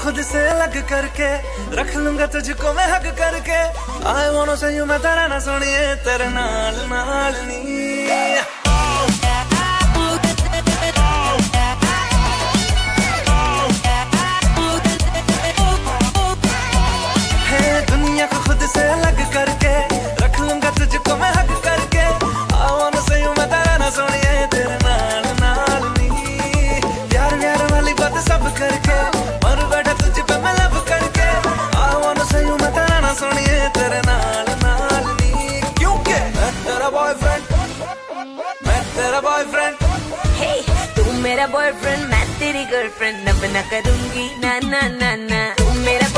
खुद से अलग करके रख लूँगा तुझको मैं हक करके। आई वांट से यू मैं तेरा ना सुनिए, तेरे नाल नाल। मैं तेरा बॉयफ्रेंड हे तू मेरा बॉयफ्रेंड मैं तेरी गर्लफ्रेंड नब ना करूँगी. ना ना ना ना. तू मेरा